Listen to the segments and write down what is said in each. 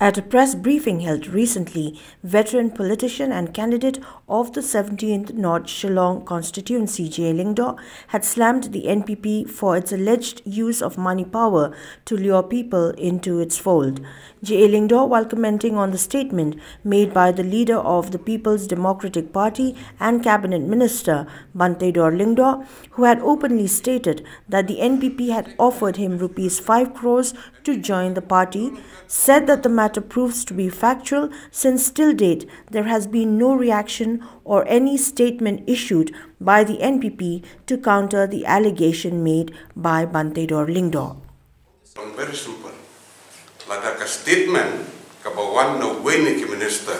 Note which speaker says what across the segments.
Speaker 1: At a press briefing held recently, veteran politician and candidate of the 17th North Shillong constituency, J. Lyngdoh, had slammed the NPP for its alleged use of money power to lure people into its fold. J. Lyngdoh, while commenting on the statement made by the leader of the People's Democratic Party and cabinet minister, Bante Banteidor Lyngdoh, who had openly stated that the NPP had offered him rupees 5 crores to join the party, said that the matter proves to be factual since till date there has been no reaction or any statement issued by the NPP to counter the allegation made by Banteidor Lyngdoh.
Speaker 2: Very simple. Lada ka statement ka bawan na wini ki minister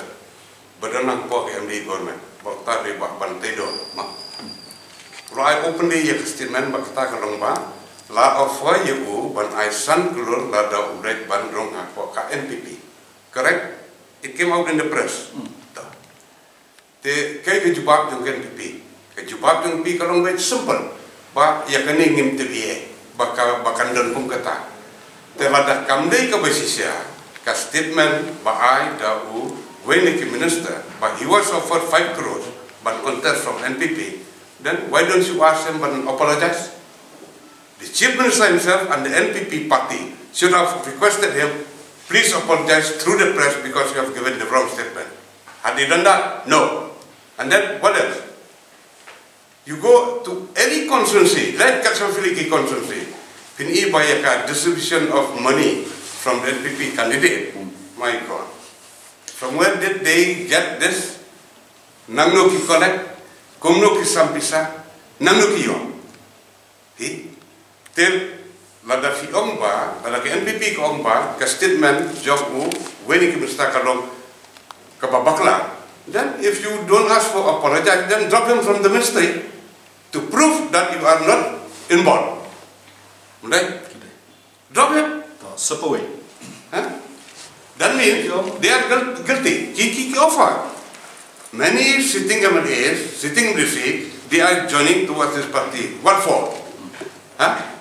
Speaker 2: badanang po MD government ba tadi ba Banteidor ma. Rai openly ya statement ba kata ka ba la offer you ban I san kulur la da urek NPP. Correct? It came out in the press. Mm. Te kay ke jubab jong NPP. Ke jubab jong NPP kalong very simple. Ba ya kani ngim te biye. Ba ka ba kandan pum kata. Te la da kamdei ka basisya ka statement ba I da u when the minister but he was offered 5 crores but contest from NPP then why don't you ask him but apologize The Chief Minister himself and the NPP party should have requested him, please apologize through the press because you have given the wrong statement. Had they done that? No. And then what else? You go to any constituency, like Katsafiliki constituency, pini bayaka distribution of money from the NPP candidate. My God. From where did they get this? Nangno ki collect, kumno ki sampisa, nangno ki yon. Tel lada ki NPP ko ka statement job u, weni ki musta kalong kababakla. Then if you don't ask for apologize, then drop him from the ministry to prove that you are not involved. Right? Drop him.
Speaker 3: Away.
Speaker 2: Huh? That means they are guilty. Kiki offer. Many sitting MLAs, sitting seat, they are joining towards this party. What for? Huh?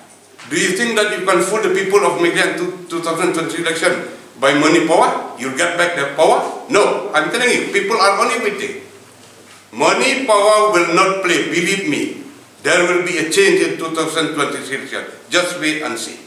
Speaker 2: Do you think that you can fool the people of Meghalaya in 2020 election by money power? You'll get back their power? No, I'm telling you, people are only waiting. Money power will not play, believe me. There will be a change in 2023 election. Just wait and see.